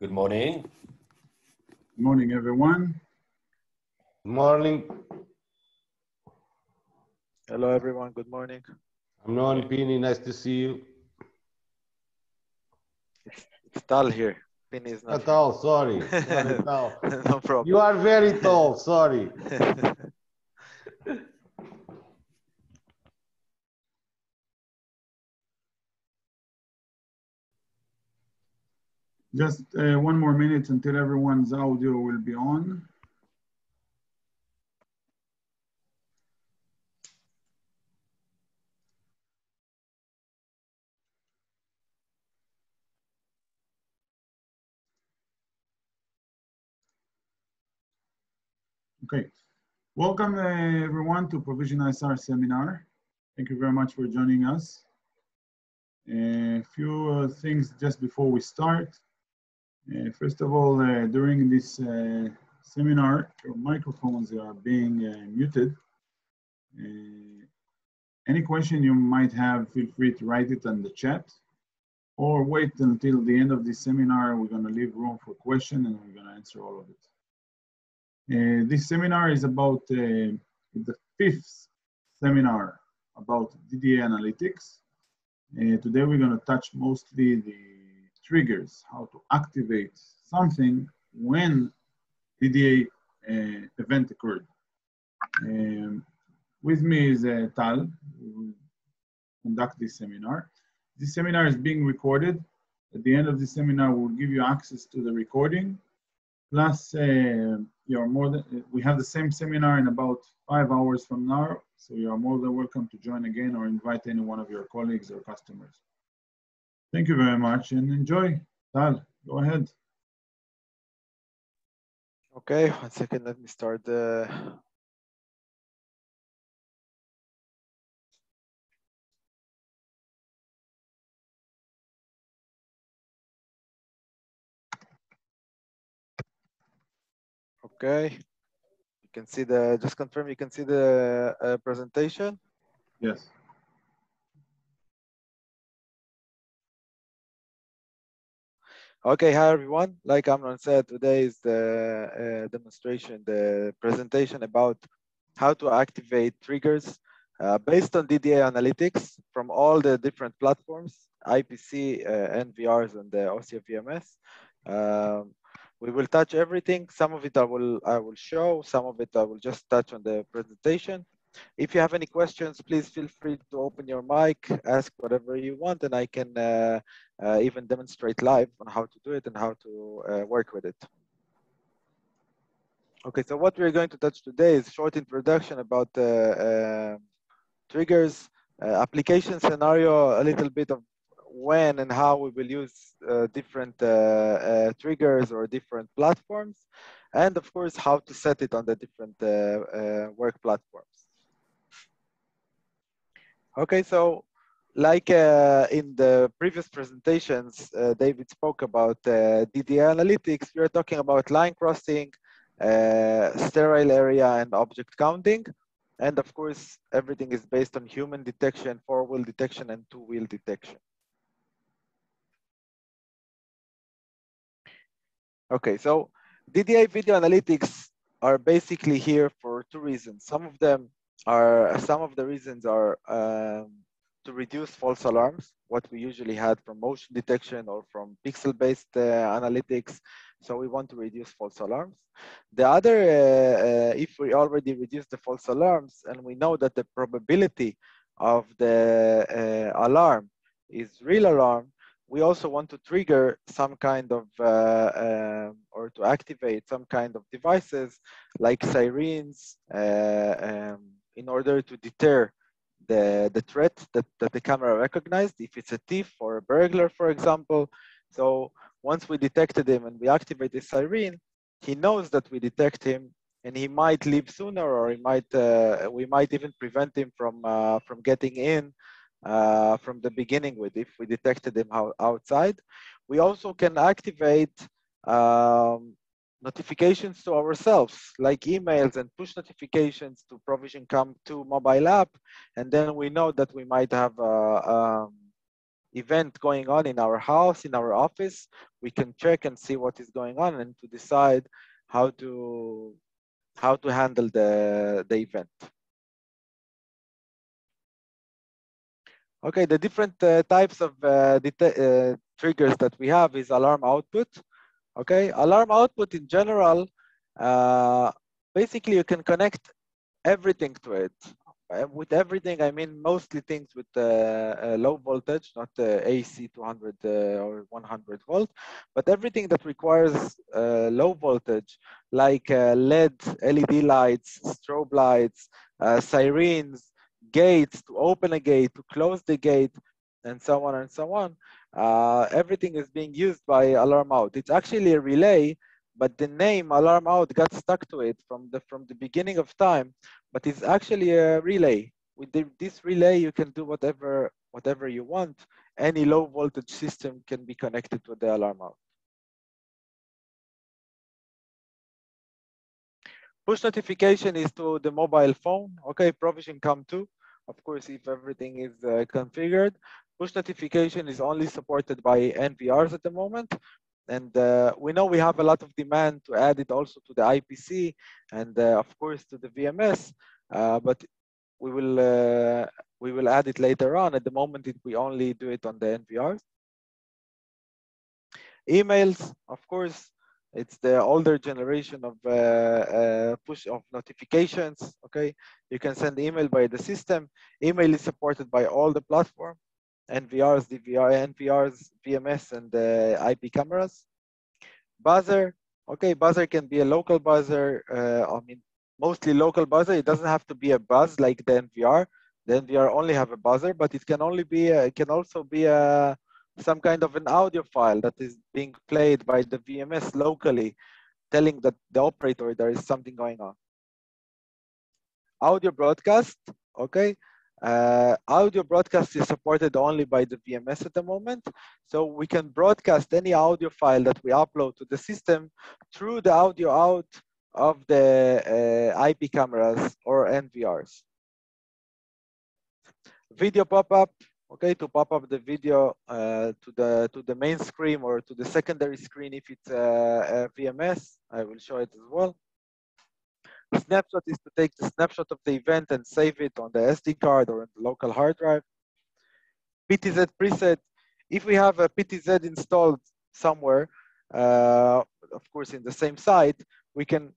Good morning. Good morning, everyone. Good Morning. Hello, everyone. Good morning. I'm Noam Pini. Nice to see you. It's tall here. Pini is Not not. tall, sorry. Sorry, tall. no problem. You are very tall, sorry. Just uh, one more minute until everyone's audio will be on. Okay, welcome uh, everyone to Provision ISR seminar. Thank you very much for joining us. A few uh, things just before we start. Uh, first of all, uh, during this uh, seminar, your microphones are being uh, muted. Uh, any question you might have, feel free to write it in the chat or wait until the end of this seminar. We're going to leave room for question and we're to answer all of it. Uh, this seminar is about the fifth seminar about DDA analytics. Today we're going to touch mostly the triggers, how to activate something when DDA uh, event occurred. Um, with me is uh, Tal, who will conduct this seminar. This seminar is being recorded. At the end of the seminar, we'll give you access to the recording. Plus, uh, you're more than, we have the same seminar in about five hours from now, so you are more than welcome to join again or invite any one of your colleagues or customers. Thank you very much and enjoy. Tal, go ahead. okay, one second. Let me start the. Okay. You can see the, just confirm you can see the uh, presentation. Yes. Okay, hi everyone. Like Amnon said, today is the uh, demonstration, the presentation about how to activate triggers uh, based on DDA analytics from all the different platforms, IPC, uh, NVRs, and the OSSIA VMS. Um, we will touch everything. Some of it I will I will show. Some of it I will just touch on the presentation. If you have any questions, please feel free to open your mic, ask whatever you want, and I can uh, uh, even demonstrate live on how to do it and how to uh, work with it. Okay, so what we're going to touch today is short introduction about uh, triggers, uh, application scenario, a little bit of when and how we will use uh, different uh, uh, triggers or different platforms, and of course, how to set it on the different work platforms. Okay, so like uh, in the previous presentations, uh, David spoke about uh, DDA analytics. We are talking about line crossing, sterile area, and object counting. And of course, everything is based on human detection, four-wheel detection, and two-wheel detection. Okay, so DDA video analytics are basically here for two reasons. Some of them are, some of the reasons are um, to reduce false alarms, what we usually had from motion detection or from pixel-based uh, analytics. So we want to reduce false alarms. The other, uh, uh, if we already reduce the false alarms and we know that the probability of the uh, alarm is real alarm, we also want to trigger some kind of uh, um, or to activate some kind of devices like sirens uh, um, in order to deter the, the threat that, that the camera recognized, if it's a thief or a burglar, for example. So once we detected him and we activate the siren, he knows that we detect him and he might leave sooner or he might, uh, we might even prevent him from, uh, from getting in uh, from the beginning with if we detected him outside. We also can activate um, notifications to ourselves, like emails and push notifications to provision come to mobile app. And then we know that we might have a, um, event going on in our house, in our office, we can check and see what is going on and to decide how to how to handle the, the event. Okay, the different uh, types of uh, uh, triggers that we have is alarm output. Okay, alarm output in general, uh, basically you can connect everything to it. Uh, with everything, I mean mostly things with uh, low voltage, not AC 200 or 100 volt, but everything that requires low voltage, like LED, LED lights, strobe lights, sirens, gates to open a gate, to close the gate, and so on and so on. Uh, everything is being used by alarm out. It's actually a relay, but the name alarm out got stuck to it from the from the beginning of time. But it's actually a relay. With the, this relay, you can do whatever whatever you want. Any low voltage system can be connected to the alarm out. Push notification is to the mobile phone. Okay, Provision CAM2. Of course, if everything is uh, configured, push notification is only supported by NVRs at the moment. And uh, we know we have a lot of demand to add it also to the IPC and uh, of course to the VMS, uh, but we will uh, we will add it later on. At the moment, it, we only do it on the NVRs. Emails, of course, it's the older generation of uh, uh, push of notifications. Okay, you can send email by the system. Email is supported by all the platform, NVRs, DVR, NVRs, VMS, and uh, IP cameras. Buzzer. Okay, buzzer can be a local buzzer. Uh, I mean, mostly local buzzer. It doesn't have to be a buzz like the NVR. The NVR only have a buzzer, but it can only be. A, it can also be a some kind of an audio file that is being played by the VMS locally, telling that the operator there is something going on. Audio broadcast, okay. Uh, audio broadcast is supported only by the VMS at the moment. So we can broadcast any audio file that we upload to the system through the audio out of the uh, IP cameras or NVRs. Video pop-up, okay, to pop up the video uh, to the to the main screen or to the secondary screen if it's a, a VMS. I will show it as well. Snapshot is to take the snapshot of the event and save it on the SD card or on the local hard drive. PTZ preset, if we have a PTZ installed somewhere, uh, of course in the same site, we can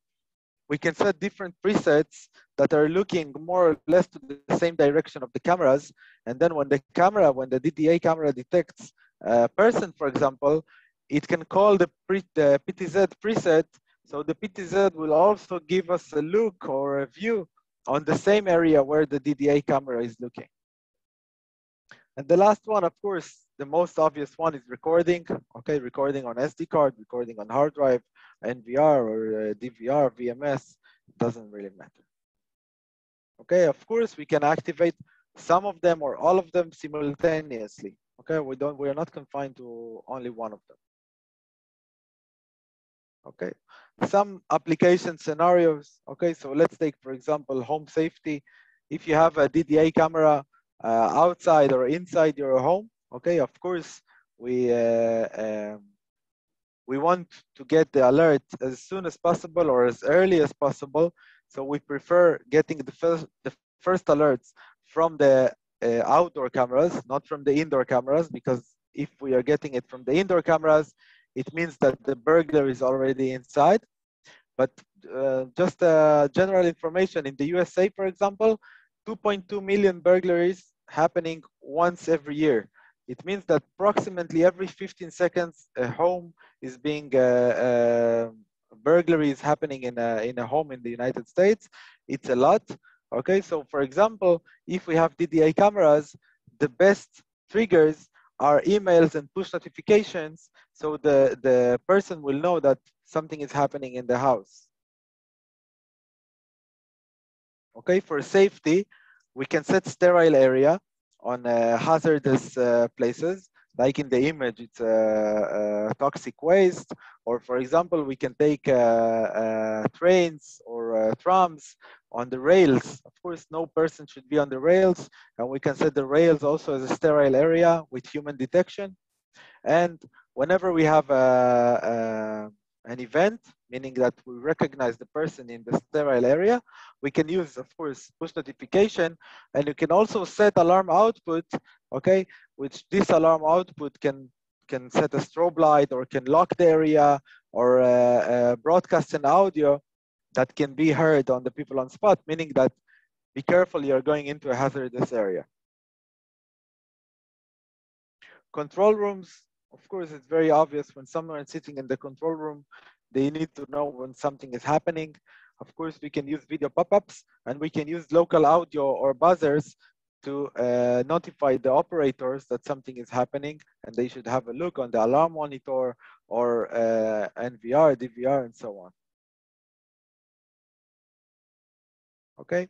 we can set different presets that are looking more or less to the same direction of the cameras. And then when the camera, when the DDA camera detects a person, for example, it can call the, pre, the PTZ preset. So the PTZ will also give us a look or a view on the same area where the DDA camera is looking. And the last one, of course, the most obvious one is recording. Okay, recording on SD card, recording on hard drive, NVR or uh, DVR, VMS, doesn't really matter. Okay, of course, we can activate some of them or all of them simultaneously. Okay, we don't, we are not confined to only one of them. Okay, some application scenarios. Okay, so let's take, for example, home safety. If you have a DDA camera uh, outside or inside your home, okay, of course, we uh, um, we want to get the alert as soon as possible or as early as possible. So we prefer getting the first, the first alerts from the uh, outdoor cameras, not from the indoor cameras, because if we are getting it from the indoor cameras, it means that the burglar is already inside. But uh, just uh, general information in the USA, for example, 2.2 million burglaries happening once every year. It means that approximately every 15 seconds, a home is being, uh, uh, burglary is happening in a, in a home in the United States. It's a lot. Okay, so for example, if we have DDA cameras, the best triggers are emails and push notifications. So the, the person will know that something is happening in the house. Okay, for safety, we can set sterile area on uh, hazardous uh, places like in the image, it's a, a toxic waste, or for example, we can take uh, uh, trains or uh, trams on the rails. Of course, no person should be on the rails, and we can set the rails also as a sterile area with human detection. And whenever we have a, a, an event, meaning that we recognize the person in the sterile area, we can use, of course, push notification, and you can also set alarm output, okay, which this alarm output can can set a strobe light or can lock the area or uh, uh, broadcast an audio that can be heard on the people on spot, meaning that be careful, you're going into a hazardous area. Control rooms, of course, it's very obvious when someone is sitting in the control room, they need to know when something is happening. Of course, we can use video pop-ups and we can use local audio or buzzers to uh, notify the operators that something is happening and they should have a look on the alarm monitor or uh, NVR, DVR, and so on. Okay,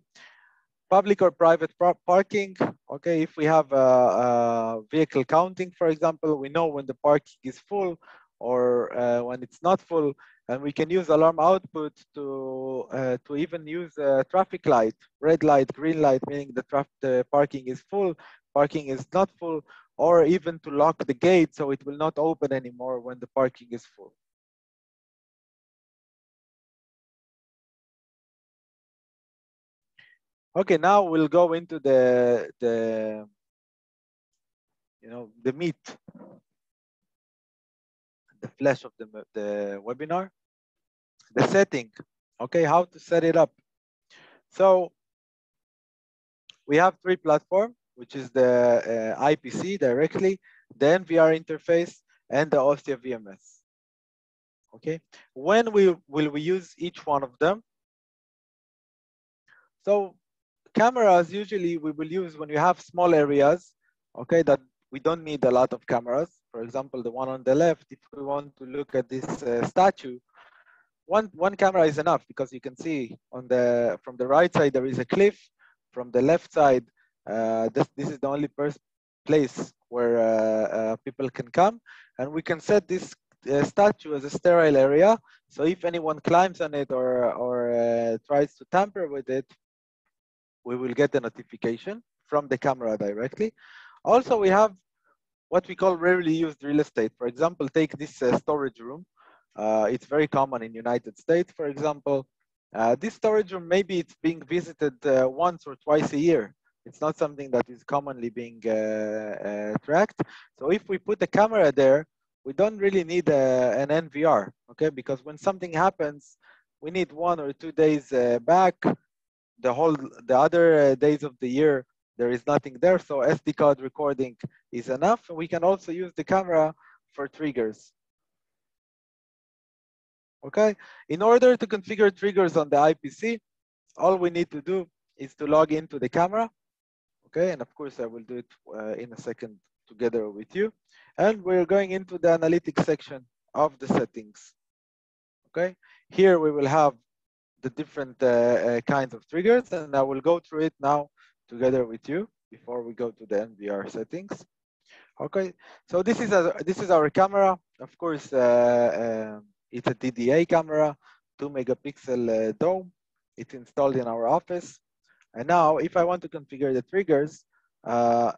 public or private parking. Okay, if we have a, a, vehicle counting, for example, we know when the parking is full or uh, when it's not full, and we can use alarm output to uh, to even use a traffic light, red light, green light, meaning the, the parking is full, parking is not full, or even to lock the gate so it will not open anymore when the parking is full. Okay, now we'll go into the the you know the meat, the flesh of the the webinar, the setting. Okay, how to set it up. So we have three platforms, which is the uh, IPC directly, the NVR interface, and the OSSIA VMS. Okay, when we will we use each one of them? So cameras usually we will use when you have small areas, okay, that we don't need a lot of cameras. For example, the one on the left, if we want to look at this uh, statue, one, one camera is enough because you can see on the from the right side there is a cliff, from the left side, uh, this, this is the only place where uh, uh, people can come, and we can set this uh, statue as a sterile area. So if anyone climbs on it or, or uh, tries to tamper with it, we will get a notification from the camera directly. Also, we have what we call rarely used real estate. For example, take this uh, storage room. Uh, it's very common in United States, for example. Uh, this storage room, maybe it's being visited uh, once or twice a year. It's not something that is commonly being uh, uh, tracked. So if we put a camera there, we don't really need a, an NVR, okay? Because when something happens, we need one or two days back the whole the other uh, days of the year there is nothing there so sd card recording is enough we can also use the camera for triggers okay in order to configure triggers on the ipc all we need to do is to log into the camera okay and of course i will do it uh, in a second together with you and we're going into the analytics section of the settings okay here we will have the different uh, uh, kinds of triggers, and I will go through it now together with you before we go to the NVR settings. Okay, so this is a this is our camera. Of course, uh, um, it's a DDA camera, two megapixel dome. It's installed in our office. And now, if I want to configure the triggers, uh,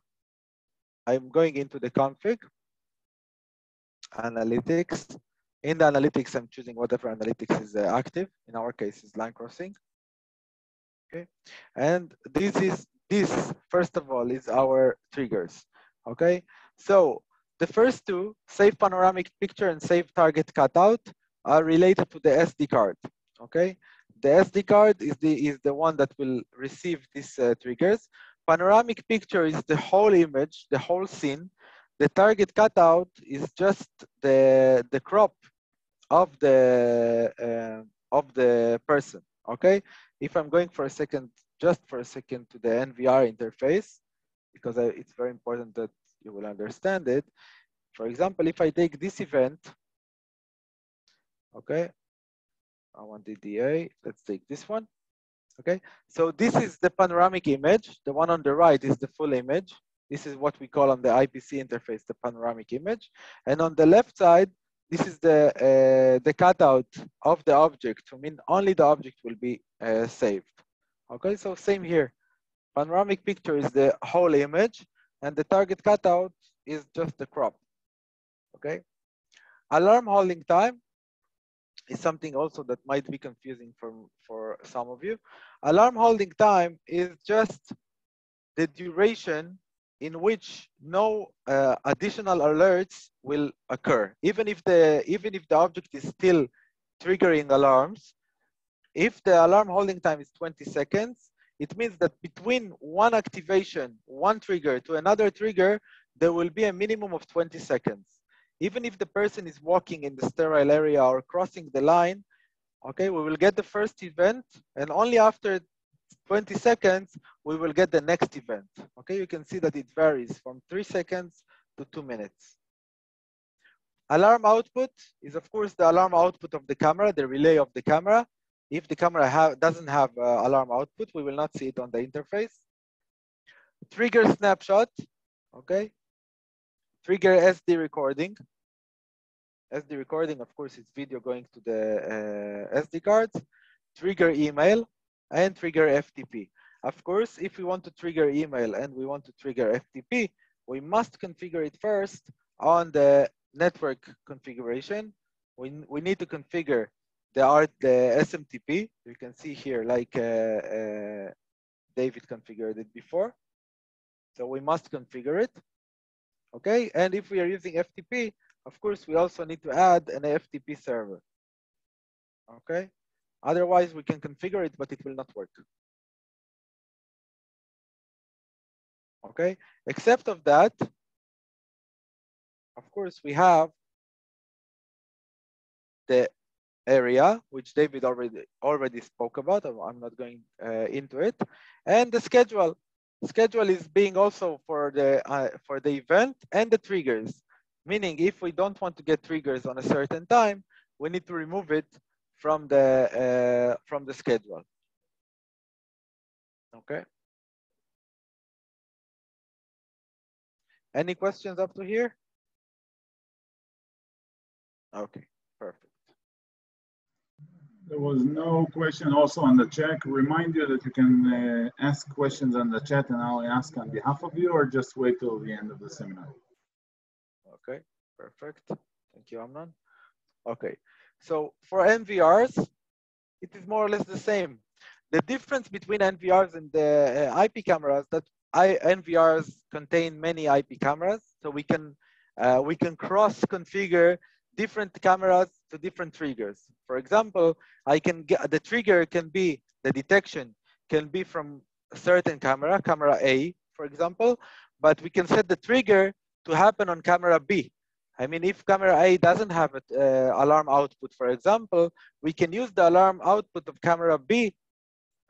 I'm going into the config, analytics, in the analytics, I'm choosing whatever analytics is uh, active. In our case, is line crossing. Okay, and this is this first of all is our triggers. Okay, so the first two, save panoramic picture and save target cutout, are related to the SD card. Okay, the SD card is the is the one that will receive these uh, triggers. Panoramic picture is the whole image, the whole scene. The target cutout is just the the crop of the uh, of the person. Okay, if I'm going for a second, just for a second to the NVR interface, because I, it's very important that you will understand it. For example, if I take this event, okay, I want DDA, let's take this one. Okay, so this is the panoramic image. The one on the right is the full image. This is what we call on the IPC interface, the panoramic image. And on the left side, this is the, uh, the cutout of the object to mean only the object will be uh, saved. Okay, so same here. Panoramic picture is the whole image and the target cutout is just the crop. Okay. Alarm holding time is something also that might be confusing for, for some of you. Alarm holding time is just the duration in which no uh, additional alerts will occur. Even if the even if the object is still triggering alarms, if the alarm holding time is 20 seconds, it means that between one activation, one trigger to another trigger, there will be a minimum of 20 seconds. Even if the person is walking in the sterile area or crossing the line, okay, we will get the first event and only after 20 seconds, we will get the next event. Okay, you can see that it varies from three seconds to two minutes. Alarm output is of course the alarm output of the camera, the relay of the camera. If the camera have, doesn't have uh, alarm output, we will not see it on the interface. Trigger snapshot, okay. Trigger SD recording. SD recording, of course, it's video going to the uh, SD cards. Trigger email and trigger FTP. Of course, if we want to trigger email and we want to trigger FTP, we must configure it first on the network configuration. We, we need to configure the art the SMTP. You can see here like uh, uh, David configured it before. So we must configure it. Okay, and if we are using FTP, of course, we also need to add an FTP server. Okay, otherwise we can configure it, but it will not work. Okay, except of that, of course, we have the area, which David already already spoke about. I'm not going uh, into it, and the schedule. Schedule is being also for the uh, for the event and the triggers. Meaning, if we don't want to get triggers on a certain time, we need to remove it from the uh, from the schedule. Okay. Any questions up to here? Okay. There was no question also on the chat. Remind you that you can uh, ask questions on the chat and I'll ask on behalf of you or just wait till the end of the seminar. Okay, perfect. Thank you, Amnon. Okay, so for NVRs, it is more or less the same. The difference between NVRs and the uh, IP cameras that I, NVRs contain many IP cameras, so we can uh, we can cross configure different cameras to different triggers. For example, I can get the trigger can be the detection can be from a certain camera, camera A, for example, but we can set the trigger to happen on camera B. I mean, if camera A doesn't have an uh, alarm output, for example, we can use the alarm output of camera B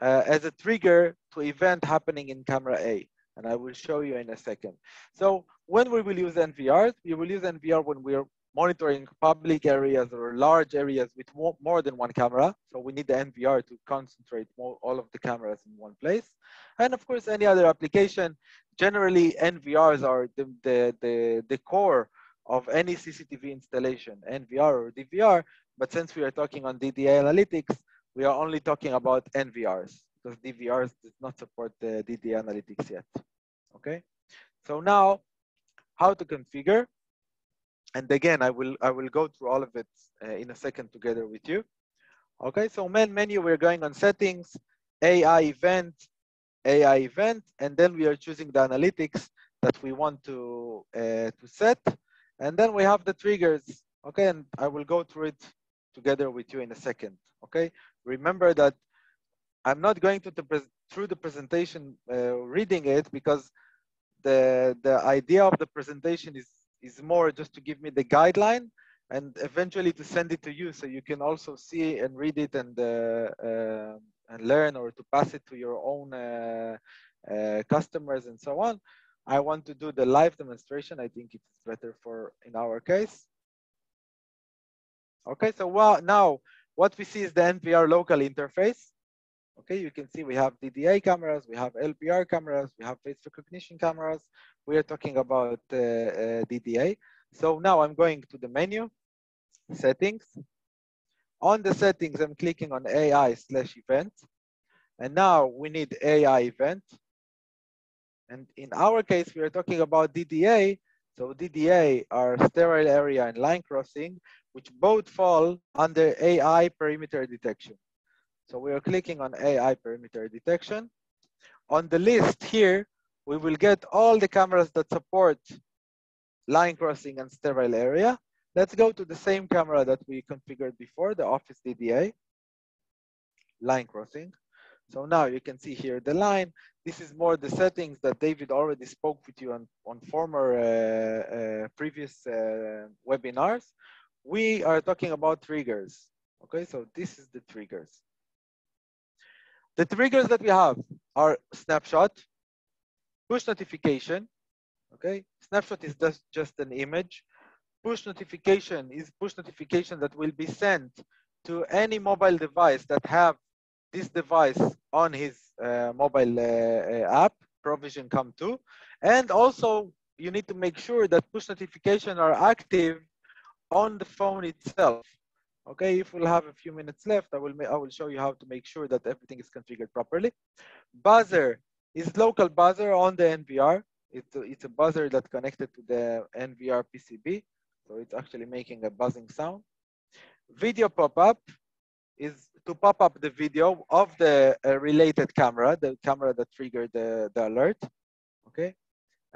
uh, as a trigger to event happening in camera A. And I will show you in a second. So when we will use NVR, we will use NVR when we're monitoring public areas or large areas with more, than one camera. So we need the NVR to concentrate more, all of the cameras in one place. And of course, any other application, generally NVRs are the, the, the, the core of any CCTV installation, NVR or DVR. But since we are talking on DDA analytics, we are only talking about NVRs because DVRs does not support the DDA analytics yet. Okay, so now how to configure and again, I will I will go through all of it uh, in a second together with you. Okay, so main menu, we're going on settings, AI event, AI event, and then we are choosing the analytics that we want to uh, to set, and then we have the triggers. Okay, and I will go through it together with you in a second. Okay, remember that I'm not going to the through the presentation uh, reading it because the the idea of the presentation is is more just to give me the guideline and eventually to send it to you so you can also see and read it and uh, uh, and learn or to pass it to your own uh, customers and so on. I want to do the live demonstration. I think it's better for in our case. Okay, so well, now what we see is the NVR local interface. Okay, you can see we have DDA cameras, we have LPR cameras, we have face recognition cameras. We are talking about uh, uh, DDA. So now I'm going to the menu, settings. On the settings, I'm clicking on AI slash event. And now we need AI event. And in our case, we are talking about DDA. So DDA are sterile area and line crossing, which both fall under AI perimeter detection. So we are clicking on AI perimeter detection. On the list here, we will get all the cameras that support line crossing and sterile area. Let's go to the same camera that we configured before, the Office DDA, line crossing. So now you can see here the line. This is more the settings that David already spoke with you on, on former uh, uh, previous uh, webinars. We are talking about triggers. Okay, so this is the triggers. The triggers that we have are snapshot, push notification. Okay, snapshot is just, just an image. Push notification is push notification that will be sent to any mobile device that have this device on his uh, mobile uh, app, Provision CAM2. And also you need to make sure that push notification are active on the phone itself. Okay, if we'll have a few minutes left, I will, I will show you how to make sure that everything is configured properly. Buzzer is local buzzer on the NVR. It's a, it's a buzzer that's connected to the NVR PCB. So it's actually making a buzzing sound. Video pop-up is to pop up the video of the uh, related camera, the camera that triggered the, the alert. Okay.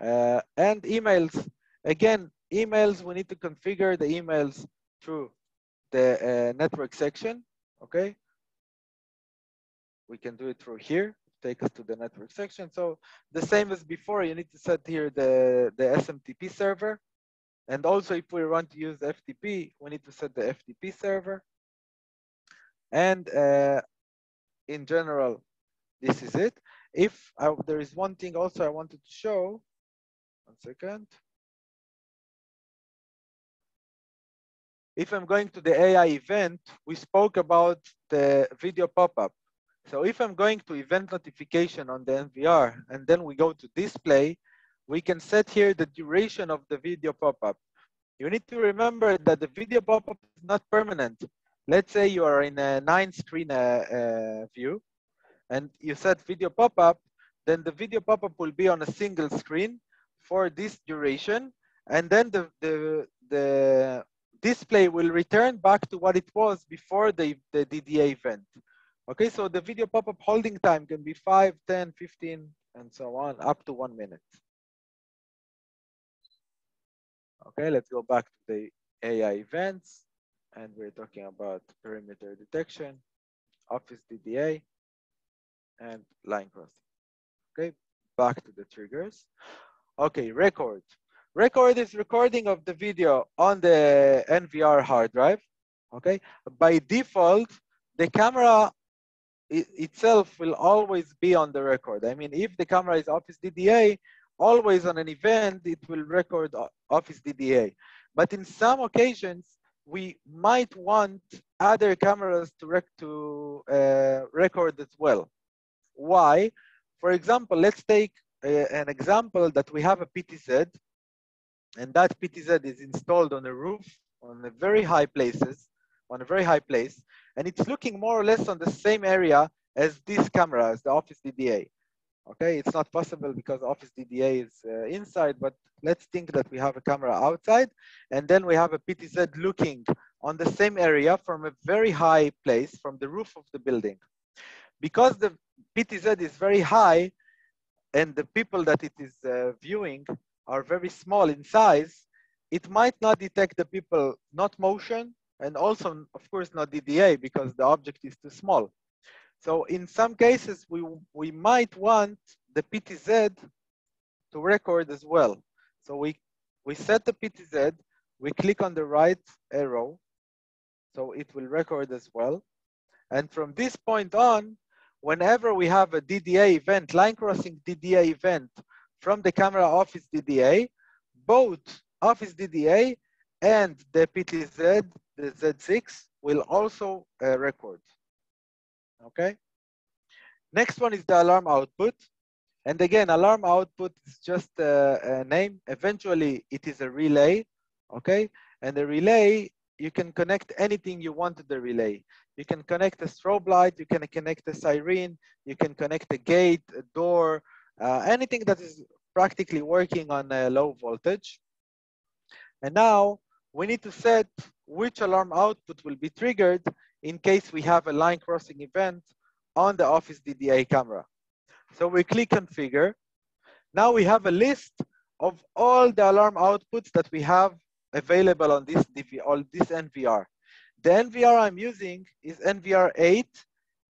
Uh, and emails, again, emails, we need to configure the emails through the uh, network section. Okay. We can do it through here, take us to the network section. So the same as before, you need to set here the, the SMTP server. And also if we want to use FTP, we need to set the FTP server. And uh, in general, this is it. If I, there is one thing also I wanted to show, one second. If I'm going to the AI event, we spoke about the video pop-up. So if I'm going to event notification on the NVR and then we go to display, we can set here the duration of the video pop-up. You need to remember that the video pop-up is not permanent. Let's say you are in a nine screen uh, uh, view and you set video pop-up, then the video pop-up will be on a single screen for this duration. And then the, the, the display will return back to what it was before the, the DDA event. Okay, so the video pop-up holding time can be 5, 10, 15, and so on, up to one minute. Okay, let's go back to the AI events. And we're talking about perimeter detection, Office DDA, and line crossing. Okay, back to the triggers. Okay, record. Record is recording of the video on the NVR hard drive. Okay, by default, the camera it, itself will always be on the record. I mean, if the camera is Office DDA, always on an event, it will record Office DDA. But in some occasions, we might want other cameras to, rec to uh, record as well. Why? For example, let's take a, an example that we have a PTZ, and that PTZ is installed on a roof on a very high places, on a very high place, and it's looking more or less on the same area as this camera, as the Office DDA. Okay, it's not possible because Office DDA is uh, inside, but let's think that we have a camera outside, and then we have a PTZ looking on the same area from a very high place, from the roof of the building. Because the PTZ is very high, and the people that it is uh, viewing are very small in size, it might not detect the people, not motion, and also, of course, not DDA because the object is too small. So in some cases, we, we might want the PTZ to record as well. So we, we set the PTZ, we click on the right arrow, so it will record as well. And from this point on, whenever we have a DDA event, line crossing DDA event from the camera Office DDA, both Office DDA and the PTZ, the Z6, will also uh, record okay? Next one is the alarm output. And again, alarm output is just a, a name. Eventually, it is a relay, okay? And the relay, you can connect anything you want to the relay. You can connect a strobe light, you can connect a siren, you can connect a gate, a door, Uh, anything that is practically working on a low voltage. And now we need to set which alarm output will be triggered in case we have a line crossing event on the Office DDA camera. So we click configure. Now we have a list of all the alarm outputs that we have available on this DV, on this NVR. The NVR I'm using is NVR 8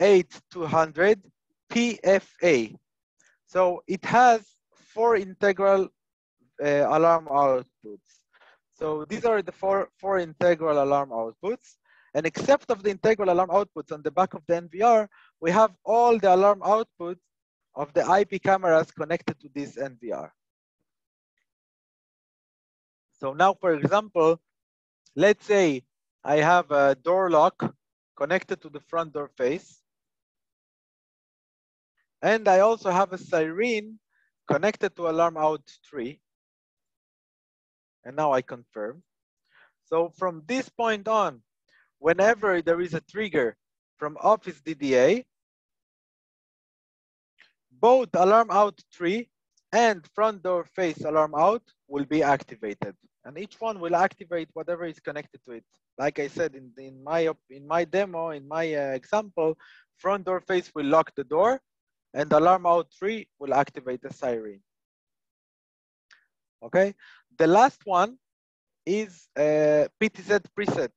8200 PFA. So it has four integral uh, alarm outputs. So these are the four, four integral alarm outputs. And except of the integral alarm outputs on the back of the NVR, we have all the alarm outputs of the IP cameras connected to this NVR. So now, for example, let's say I have a door lock connected to the front door face. And I also have a siren connected to alarm out three. And now I confirm. So from this point on, whenever there is a trigger from Office DDA, both alarm out three and front door face alarm out will be activated. And each one will activate whatever is connected to it. Like I said in, in my in my demo, in my uh, example, front door face will lock the door and alarm out three will activate the siren. Okay, the last one is uh, PTZ preset.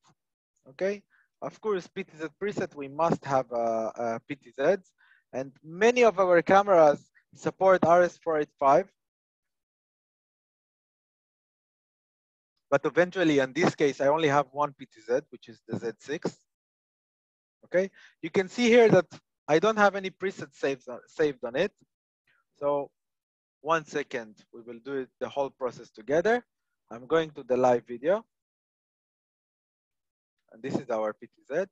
Okay, of course, PTZ preset, we must have uh, uh, PTZs and many of our cameras support RS485. But eventually, in this case, I only have one PTZ, which is the Z6. Okay, you can see here that I don't have any presets saved on, saved on it. So one second, we will do it, the whole process together. I'm going to the live video. And this is our PTZ.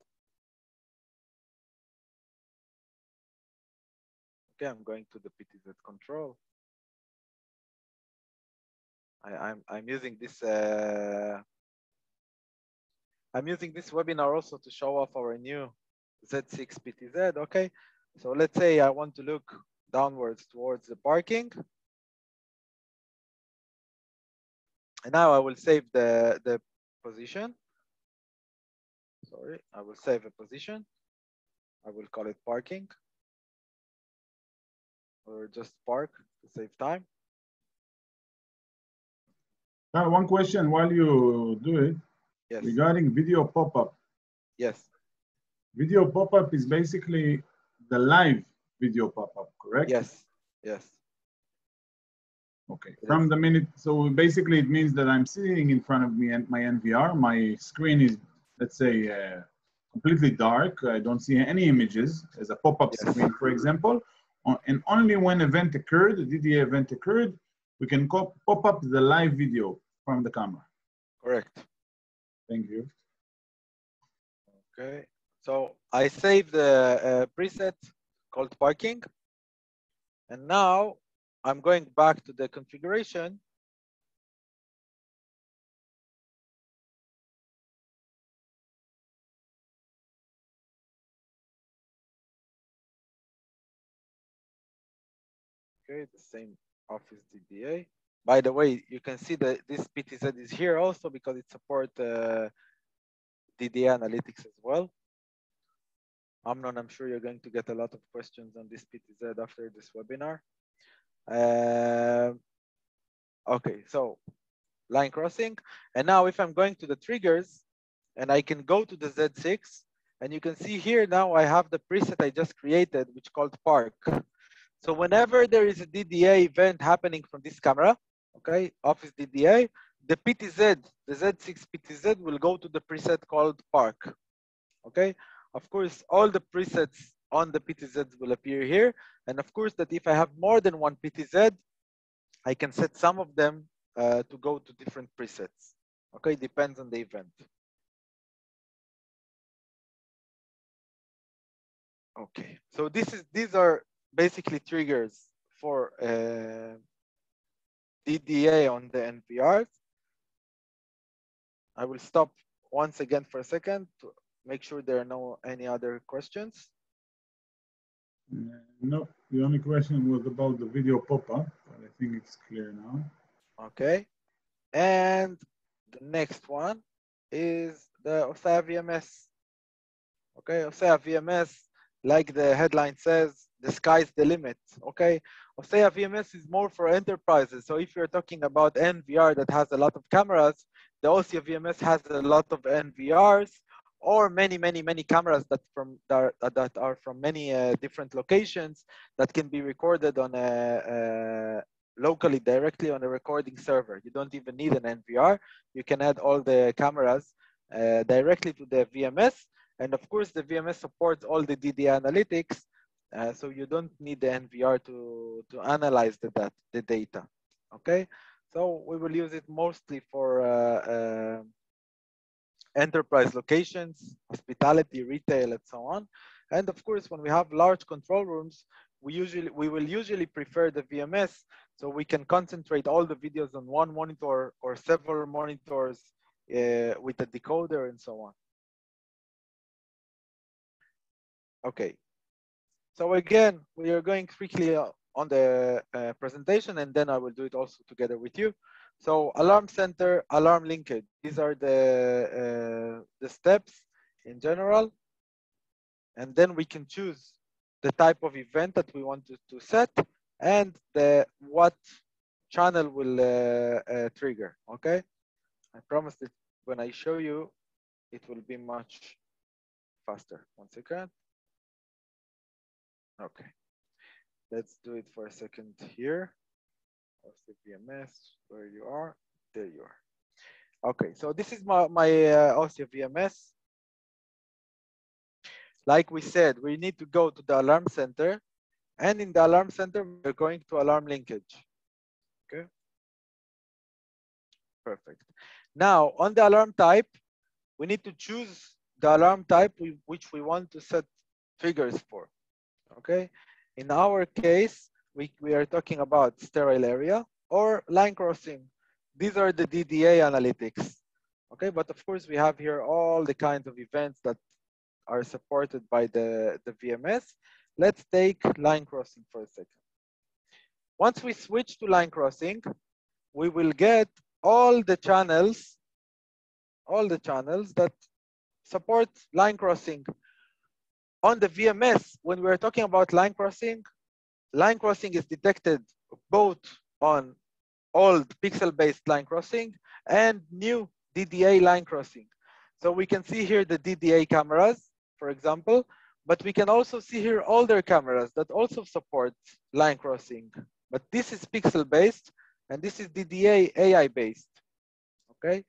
Okay, I'm going to the PTZ control. I, am I'm, I'm using this uh, I'm using this webinar also to show off our new Z6 PTZ. Okay, so let's say I want to look downwards towards the parking. And now I will save the, the position. Sorry, I will save a position. I will call it parking or just park to save time. Now, one question while you do it Yes. regarding video pop-up. Yes. Video pop-up is basically the live video pop-up, correct? Yes. Yes. Okay. Yes. From the minute, so basically it means that I'm sitting in front of me and my NVR. My screen is, let's say, uh, completely dark. I don't see any images as a pop-up Yes. screen, for example. And only when event occurred, the DDA event occurred, we can pop up the live video from the camera. Correct. Thank you. Okay. So I saved the uh, preset called parking. And now I'm going back to the configuration. Okay, the same Office DDA. By the way, you can see that this PTZ is here also because it supports uh, DDA analytics as well. Amnon, I'm sure you're going to get a lot of questions on this PTZ after this webinar. Um, okay, so line crossing. And now if I'm going to the triggers and I can go to the Z6 and you can see here now I have the preset I just created, which called park. So whenever there is a DDA event happening from this camera, okay, Office DDA, the PTZ, the Z6 PTZ will go to the preset called park, okay? Of course, all the presets on the PTZ will appear here. And of course that if I have more than one PTZ, I can set some of them uh, to go to different presets, okay? Depends on the event. Okay, so this is these are basically triggers for uh, DDA on the NVRs. I will stop once again for a second to make sure there are no any other questions. Uh, no, the only question was about the video pop-up, but I think it's clear now. Okay, and the next one is the OSSIA VMS. Okay, OSSIA VMS, like the headline says, the sky's the limit. Okay, OSSIA VMS is more for enterprises. So if you're talking about NVR that has a lot of cameras, the OSSIA VMS has a lot of NVRs or many, many, many cameras that from that are, that are from many uh, different locations that can be recorded on a, a locally directly on a recording server. You don't even need an NVR. You can add all the cameras uh, directly to the VMS. And of course, the VMS supports all the DDA analytics. Uh, so you don't need the NVR to, to analyze the, that, the data. Okay, so we will use it mostly for uh, uh enterprise locations, hospitality, retail, and so on. And of course, when we have large control rooms, we usually we will usually prefer the VMS so we can concentrate all the videos on one monitor or several monitors uh, with a decoder and so on. Okay, so again, we are going quickly on the uh, presentation and then I will do it also together with you. So alarm center, alarm linkage. These are the, uh, the steps in general. And then we can choose the type of event that we want to, to set and the what channel will uh, uh, trigger, okay? I promise that when I show you, it will be much faster. One second. Okay, let's do it for a second here. OSSIA VMS, where you are, there you are. Okay, so this is my, my uh, OSSIA VMS. Like we said, we need to go to the alarm center and in the alarm center, we're going to alarm linkage. Okay. Perfect. Now on the alarm type, we need to choose the alarm type we, which we want to set triggers for. Okay. In our case, we, we are talking about sterile area or line crossing. These are the DDA analytics. Okay, but of course we have here all the kinds of events that are supported by the, the VMS. Let's take line crossing for a second. Once we switch to line crossing, we will get all the channels, all the channels that support line crossing. On the VMS, when we're talking about line crossing, line crossing is detected both on old pixel-based line crossing and new DDA line crossing. So we can see here the DDA cameras, for example, but we can also see here older cameras that also support line crossing. But this is pixel based and this is DDA AI based. Okay.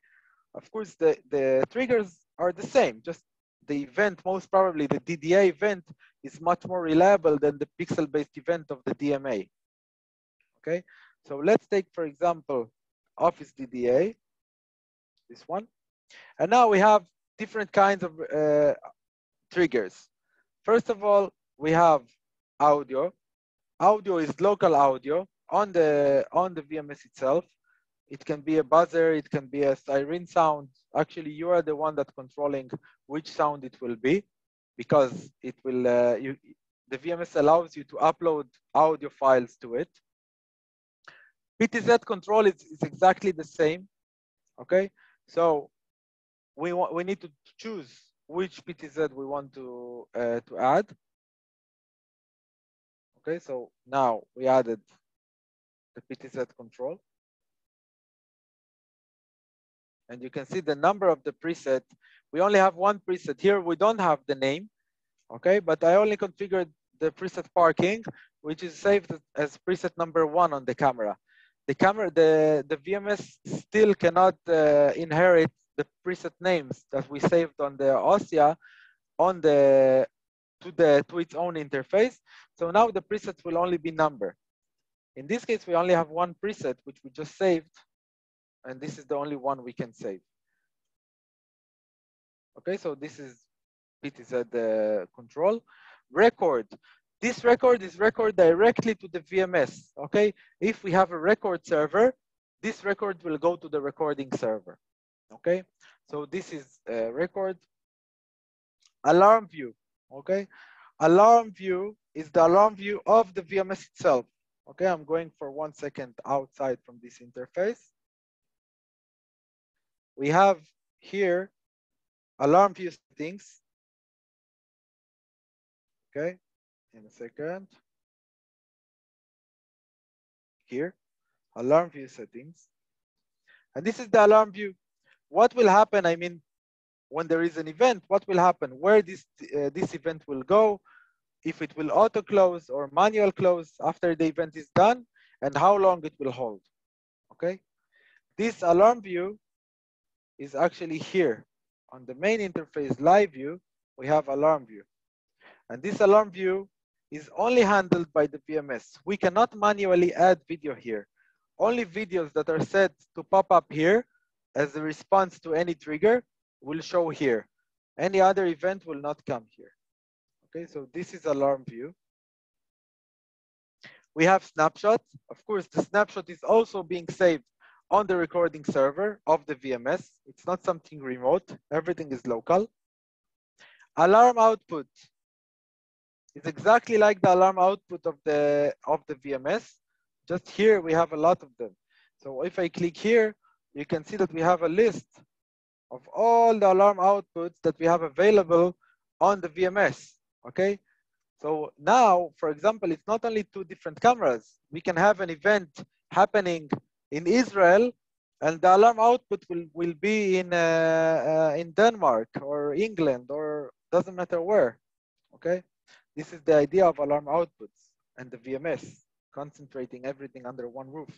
Of course, the, the triggers are the same, just the event, most probably the DDA event is much more reliable than the pixel based event of the DMA. Okay. So let's take, for example, Office DDA, this one. And now we have different kinds of uh, triggers. First of all, we have audio. Audio is local audio on the on the VMS itself. It can be a buzzer, it can be a siren sound. Actually, you are the one that controlling which sound it will be, because it will. Uh, you, the VMS allows you to upload audio files to it. PTZ control is, is exactly the same. Okay, so we want we need to choose which PTZ we want to, uh, to add. Okay, so now we added the PTZ control. And you can see the number of the preset. We only have one preset here. We don't have the name, okay? But I only configured the preset parking, which is saved as preset number one on the camera. The camera, the, the VMS still cannot uh, inherit the preset names that we saved on the OSSIA on the to the to its own interface. So now the presets will only be number. In this case, we only have one preset which we just saved, and this is the only one we can save. Okay, so this is PTZ uh, control. record. This record is record directly to the VMS, okay? If we have a record server, this record will go to the recording server, okay? So this is a record. Alarm view, okay? Alarm view is the alarm view of the VMS itself. Okay, I'm going for one second outside from this interface. We have here alarm view settings. Okay, in a second. Here, alarm view settings. And this is the alarm view. What will happen? I mean, when there is an event, what will happen? Where this, uh, this event will go, if it will auto close or manual close after the event is done, and how long it will hold, okay? This alarm view is actually here. On the main interface live view, we have alarm view. And this alarm view is only handled by the VMS. We cannot manually add video here. Only videos that are set to pop up here as a response to any trigger will show here. Any other event will not come here. Okay, so this is alarm view. We have snapshot. Of course, the snapshot is also being saved on the recording server of the VMS. It's not something remote. Everything is local. Alarm output is exactly like the alarm output of the of the VMS. Just here we have a lot of them. So if I click here, you can see that we have a list of all the alarm outputs that we have available on the VMS. Okay. So now, for example, it's not only two different cameras. We can have an event happening in Israel, and the alarm output will, will be in, uh, uh, in Denmark or England or doesn't matter where, okay? This is the idea of alarm outputs and the VMS, concentrating everything under one roof.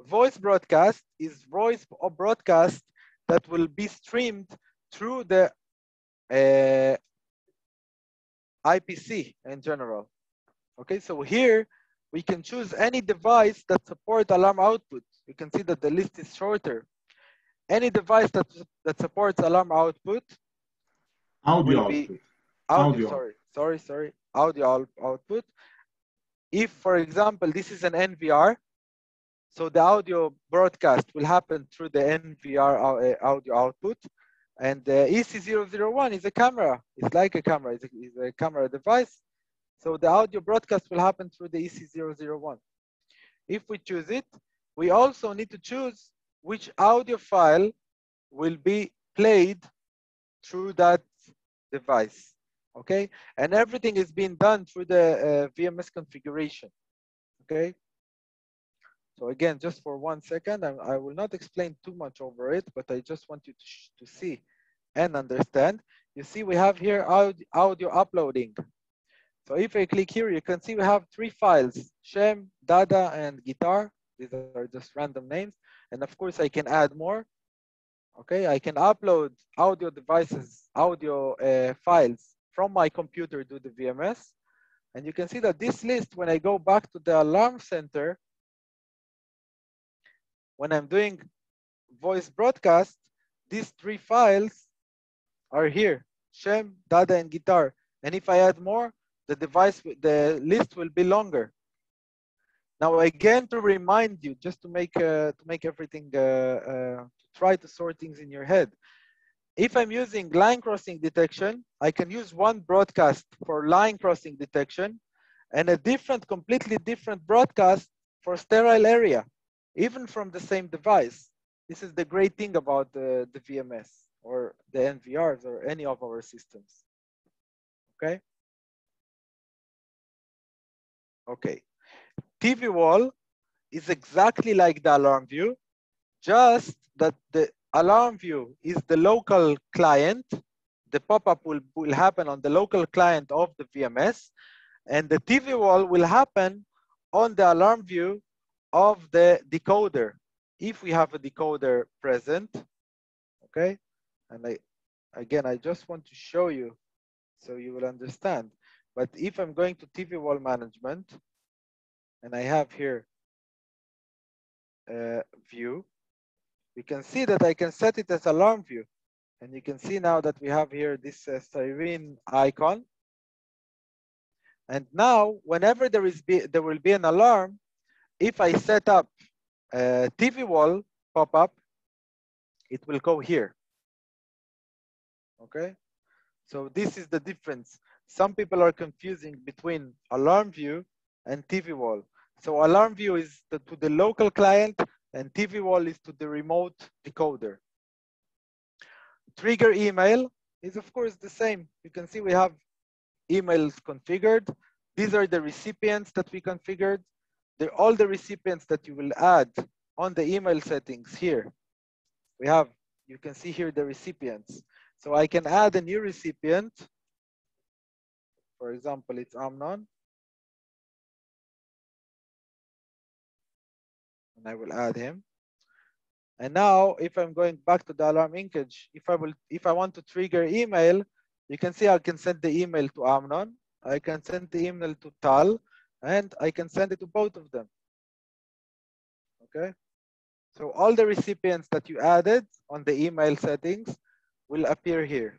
Voice broadcast is voice broadcast that will be streamed through the uh, IPC in general. Okay, so here we can choose any device that support alarm output. You can see that the list is shorter. Any device that, that supports alarm output. Audio output. Audio, Audio. sorry, sorry, sorry. Audio output. If, for example, this is an NVR, so the audio broadcast will happen through the NVR uh, audio output. And the EC001 is a camera. It's like a camera. It's a, it's a camera device. So the audio broadcast will happen through the EC001. If we choose it, we also need to choose which audio file will be played through that device. Okay, and everything is being done through the uh, VMS configuration. Okay. So again, just for one second, I, I will not explain too much over it, but I just want you to, to see and understand. You see, we have here audio, audio uploading. So if I click here, you can see we have three files, Shem, Dada, and Guitar. These are just random names. And of course, I can add more. Okay, I can upload audio devices, audio uh, files from my computer to the VMS. And you can see that this list, when I go back to the alarm center, when I'm doing voice broadcast, these three files are here, Shem, Dada, and Guitar. And if I add more, the device, the list will be longer. Now, again, to remind you, just to make uh, to make everything, uh, uh, to try to sort things in your head. If I'm using line crossing detection, I can use one broadcast for line crossing detection and a different, completely different broadcast for sterile area, even from the same device. This is the great thing about the, the VMS or the NVRs or any of our systems. Okay? Okay. TV wall is exactly like the alarm view, just that the alarm view is the local client. The pop-up will, will happen on the local client of the VMS, and the TV wall will happen on the alarm view of the decoder, if we have a decoder present, okay? And I, again, I just want to show you so you will understand. But if I'm going to TV wall management, and I have here a view, we can see that I can set it as alarm view. And you can see now that we have here this uh, siren icon. And now, whenever there is be, there will be an alarm, if I set up a TV wall pop-up, it will go here. Okay, so this is the difference. Some people are confusing between alarm view and TV wall. So alarm view is the, to the local client and TV wall is to the remote decoder. Trigger email is of course the same. You can see we have emails configured. These are the recipients that we configured. They're all the recipients that you will add on the email settings here. We have, you can see here the recipients. So I can add a new recipient. For example, it's Amnon. And I will add him. And now if I'm going back to the alarm linkage, if I will, if I want to trigger email, you can see I can send the email to Amnon. I can send the email to Tal, and I can send it to both of them. Okay. So all the recipients that you added on the email settings will appear here.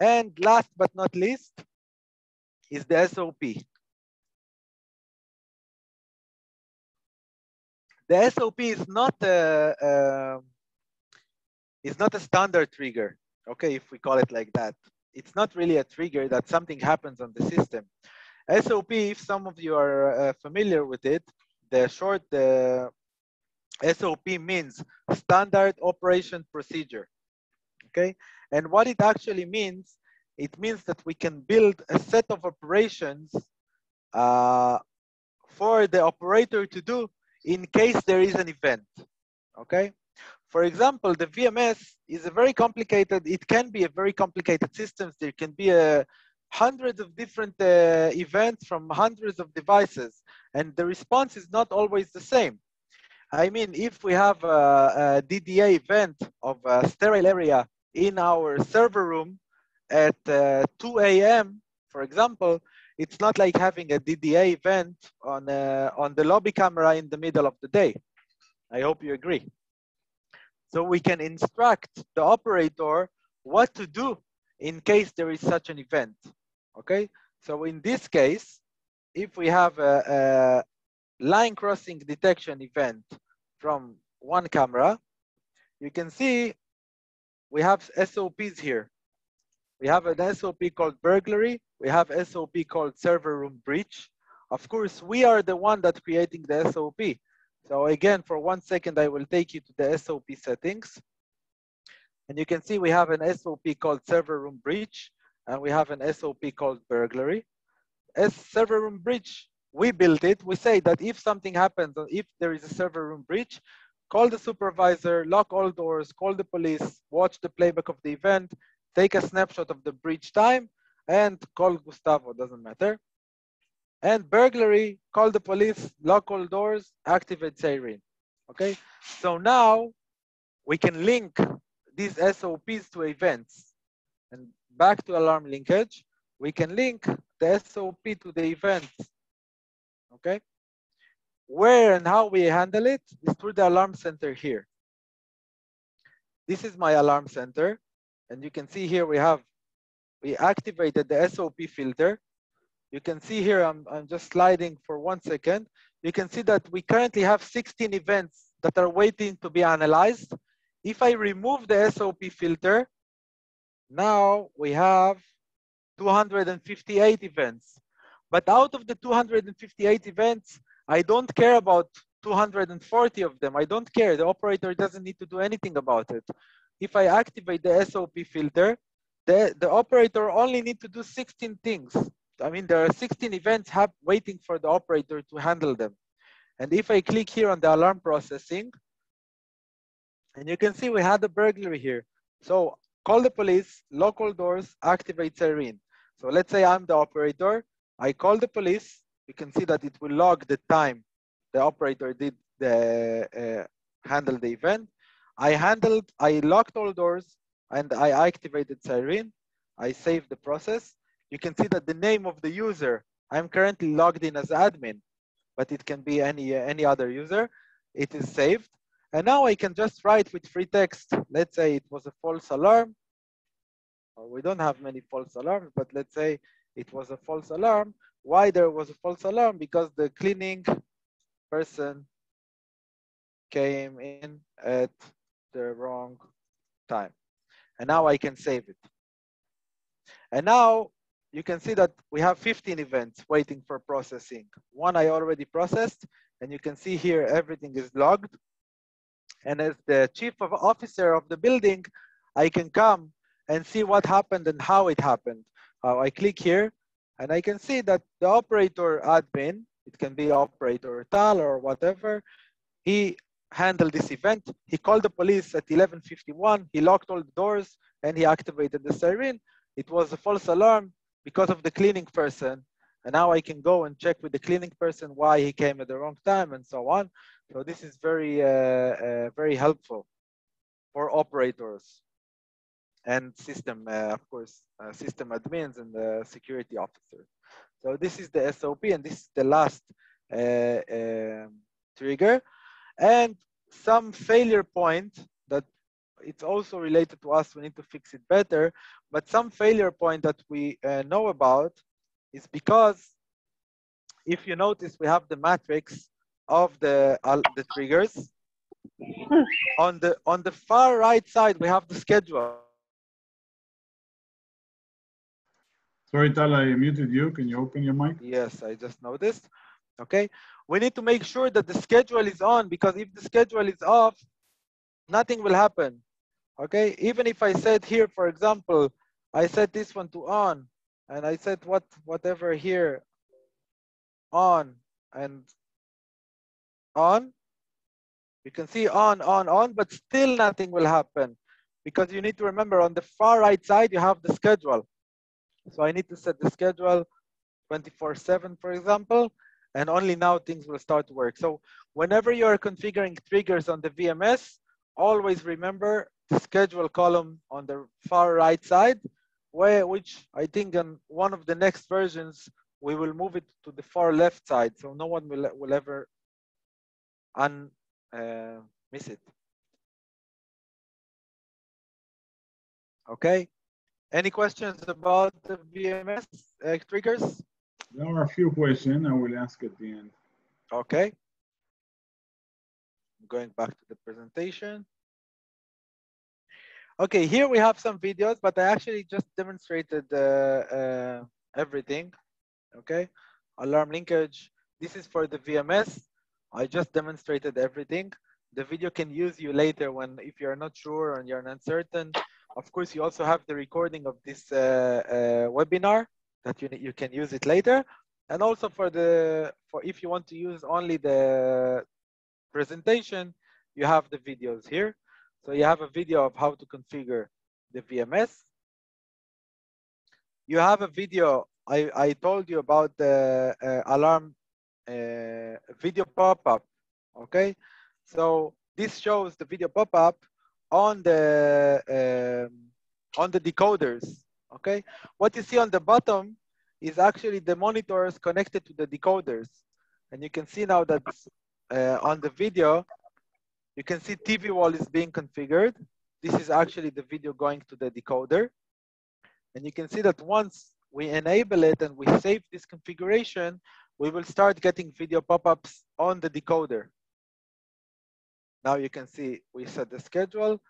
And last but not least is the SOP. The SOP is not a, uh, is not a standard trigger, okay, if we call it like that. It's not really a trigger that something happens on the system. SOP, if some of you are uh, familiar with it, the short the SOP means standard operation procedure. Okay, and what it actually means, it means that we can build a set of operations uh, for the operator to do in case there is an event. Okay, for example, the VMS is a very complicated, it can be a very complicated system. There can be a hundreds of different uh, events from hundreds of devices, and the response is not always the same. I mean, if we have a, a DDA event of a sterile area in our server room at uh, 2 a.m., for example, it's not like having a DDA event on, uh, on the lobby camera in the middle of the day. I hope you agree. So we can instruct the operator what to do in case there is such an event. Okay, so in this case, if we have a, a line crossing detection event from one camera, you can see we have SOPs here. We have an SOP called burglary. We have SOP called server room breach. Of course, we are the one that's creating the SOP. So again, for one second, I will take you to the SOP settings. And you can see we have an SOP called server room breach, and we have an SOP called burglary. As server room breach we built it. We say that if something happens, if there is a server room breach, call the supervisor, lock all doors, call the police, watch the playback of the event, take a snapshot of the breach time, and call Gustavo, doesn't matter. And burglary, call the police, lock all doors, activate siren. Okay, so now we can link these SOPs to events. And back to alarm linkage, we can link the SOP to the events okay? Where and how we handle it is through the alarm center here. This is my alarm center. And you can see here we have, we activated the SOP filter. You can see here, I'm, I'm just sliding for one second. You can see that we currently have 16 events that are waiting to be analyzed. If I remove the SOP filter, now we have 258 events. But out of the 258 events, I don't care about 240 of them. I don't care. The operator doesn't need to do anything about it. If I activate the SOP filter, the, the operator only need to do 16 things. I mean, there are 16 events waiting for the operator to handle them. And if I click here on the alarm processing, and you can see we had a burglary here. So call the police, lock all doors, activate siren. So let's say I'm the operator. I call the police. You can see that it will log the time the operator did the uh, handle the event. I handled, I locked all doors and I activated Siren. I saved the process. You can see that the name of the user, I'm currently logged in as admin, but it can be any, any other user. It is saved. And now I can just write with free text. Let's say it was a false alarm. Or we don't have many false alarms, but let's say it was a false alarm. Why there was a false alarm? Because the cleaning person came in at the wrong time. And now I can save it. And now you can see that we have 15 events waiting for processing. One I already processed, and you can see here everything is logged. And as the chief of officer of the building, I can come and see what happened and how it happened. Uh, I click here, and I can see that the operator admin, it can be operator Tal or whatever, he handled this event. He called the police at 11.51, he locked all the doors, and he activated the siren. It was a false alarm because of the cleaning person. And now I can go and check with the cleaning person why he came at the wrong time and so on. So this is very, uh, uh, very helpful for operators and system, uh, of course, uh, system admins and the security officers. So this is the SOP and this is the last uh, um, trigger. And some failure point that it's also related to us, we need to fix it better, but some failure point that we uh, know about is because if you notice, we have the matrix of the, uh, the triggers. on the on the far right side, we have the schedule. Sorry, Tal, I muted you. Can you open your mic? Yes, I just noticed. Okay, we need to make sure that the schedule is on because if the schedule is off, nothing will happen. Okay, even if I said here, for example, I set this one to on and I set what whatever here on and on, you can see on, on, on, but still nothing will happen because you need to remember on the far right side, you have the schedule. So I need to set the schedule 24 seven, for example, and only now things will start to work. So whenever you're configuring triggers on the VMS, always remember the schedule column on the far right side, where, which I think in one of the next versions, we will move it to the far left side. So no one will, will ever un, uh, miss it. Okay. Any questions about the VMS uh, triggers? There are a few questions I will ask at the end. Okay. I'm going back to the presentation. Okay, here we have some videos, but I actually just demonstrated uh, uh, everything. Okay, alarm linkage. This is for the VMS. I just demonstrated everything. The video can use you later when if you're not sure and you're uncertain. Of course, you also have the recording of this uh, uh, webinar that you you can use it later, and also for the for if you want to use only the presentation, you have the videos here. So you have a video of how to configure the VMS. You have a video. I I told you about the uh, alarm uh, video pop-up. Okay, so this shows the video pop-up on the um, on the decoders. Okay, what you see on the bottom is actually the monitors connected to the decoders, and you can see now that uh, on the video you can see TV wall is being configured. This is actually the video going to the decoder, and you can see that once we enable it and we save this configuration, we will start getting video pop-ups on the decoder. Now you can see we set the schedule,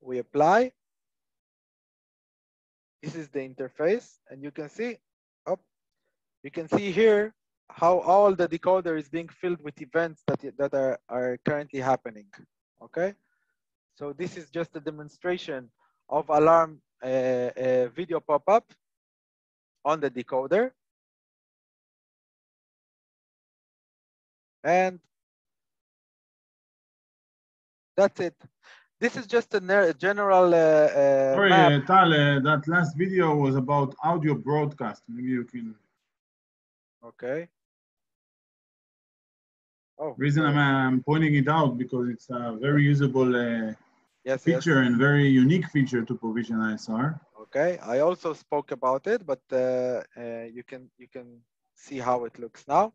we apply. This is the interface, and you can see, oh, you can see here how all the decoder is being filled with events that, that are, are currently happening, okay? So this is just a demonstration of alarm uh, uh, video pop-up on the decoder. And that's it. This is just a general uh, uh, Sorry, map. uh, Tal, uh, that last video was about audio broadcast. Maybe you can. Okay. Oh, Reason I'm, I'm pointing it out because it's a very usable uh, yes, feature yes. and very unique feature to provision ISR. Okay, I also spoke about it, but uh, uh, you can you can see how it looks now.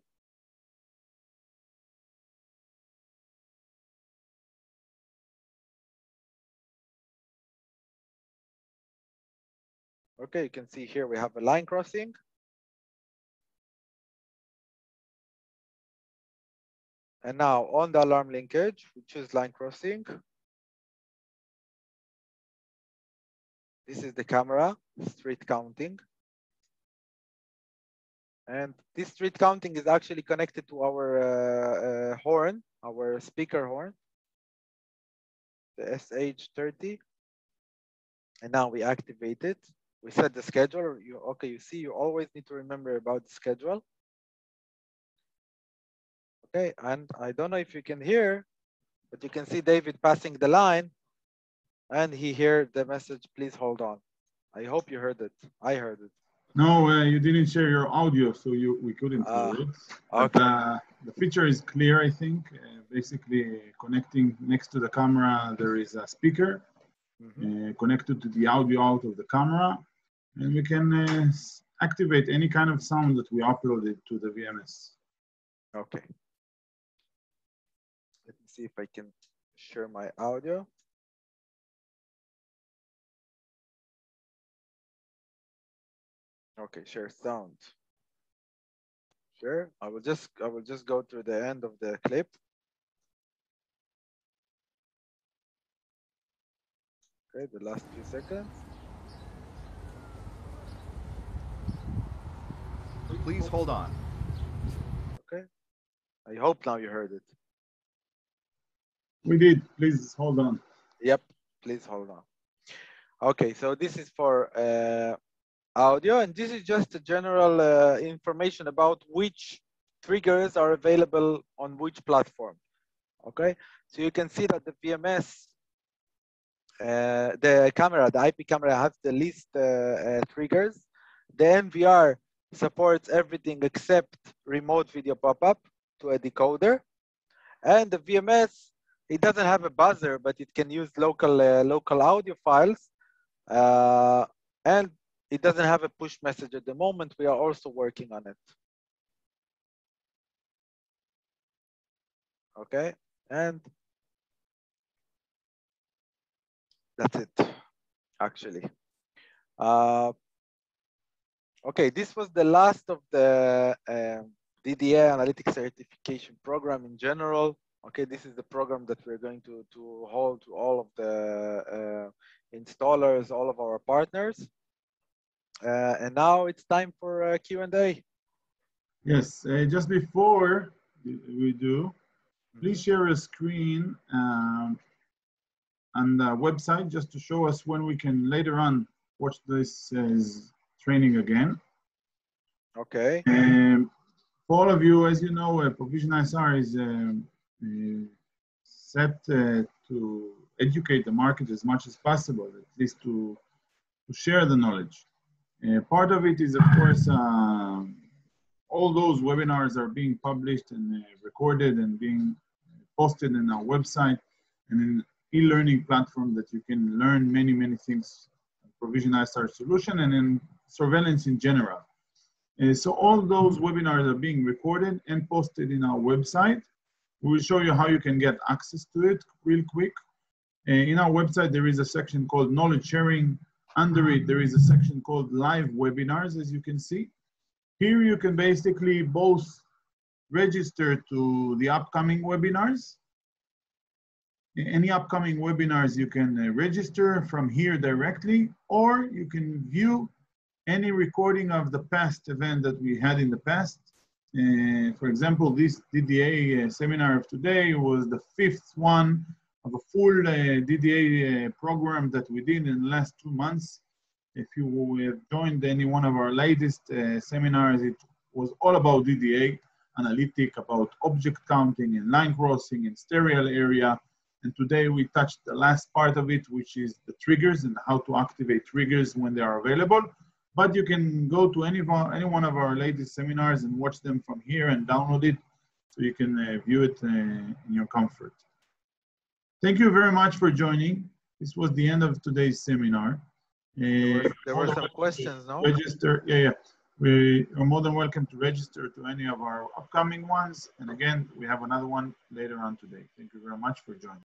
Okay, you can see here we have a line crossing. And now on the alarm linkage, we choose line crossing. This is the camera, street counting. And this street counting is actually connected to our uh, uh, horn, our speaker horn, the SH30. And now we activate it. We set the schedule. You, okay, you see, you always need to remember about the schedule. Okay, and I don't know if you can hear, but you can see David passing the line and he heard the message, please hold on. I hope you heard it. I heard it. No, uh, you didn't share your audio, so you we couldn't Ah, hear it. But, okay. uh, the feature is clear, I think. Uh, basically, connecting next to the camera, there is a speaker Mhm. uh, connected to the audio out of the camera, and we can uh, activate any kind of sound that we uploaded to the VMS. Okay. Let me see if I can share my audio. Okay, share sound. Sure. I will just I will just go to the end of the clip. Okay, the last few seconds. Please hold on. Okay. I hope now you heard it. We did. Please hold on. Yep, please hold on. Okay, so this is for uh, audio, and this is just a general uh, information about which triggers are available on which platform. Okay, so you can see that the VMS, uh, the camera, the IP camera has the least uh, uh, triggers. The NVR supports everything except remote video pop-up to a decoder. And the VMS it doesn't have a buzzer, but it can use local uh, local audio files, uh, and it doesn't have a push message at the moment. We are also working on it. Okay, and that's it, actually. Uh, okay, this was the last of the um DDA Analytics Certification Program in general. Okay this is the program that we're going to to hold to all of the uh, installers all of our partners. Uh, and now it's time for uh, q&a Yes, uh, just before we do, please share a screen um, on the website just to show us when we can later on watch this as training again. okay Um, for all of you, as you know, uh, Provision ISR is um, uh, set uh, to educate the market as much as possible, at least to, to share the knowledge. Uh, part of it is, of course, um, all those webinars are being published and uh, recorded and being posted in our website and an e-learning platform that you can learn many, many things, Provision ISR solution and in surveillance in general. Uh, so all those webinars are being recorded and posted in our website. We will show you how you can get access to it real quick. Uh, in our website, there is a section called knowledge sharing. Under it, there is a section called live webinars, as you can see. Here you can basically both register to the upcoming webinars. Any upcoming webinars you can uh, register from here directly, or you can view any recording of the past event that we had in the past. Uh, for example, this DDA uh, seminar of today was the fifth one of a full uh, DDA uh, program that we did in the last two months. If you have joined any one of our latest uh, seminars, it was all about DDA, analytic, about object counting and line crossing and sterile area. And today we touched the last part of it, which is the triggers and how to activate triggers when they are available. But you can go to any, any one of our latest seminars and watch them from here and download it so you can uh, view it uh, in your comfort. Thank you very much for joining. This was the end of today's seminar. there Uh, were, there were some questions no Register, yeah, yeah. We are more than welcome to register to any of our upcoming ones. And again, we have another one later on today. Thank you very much for joining.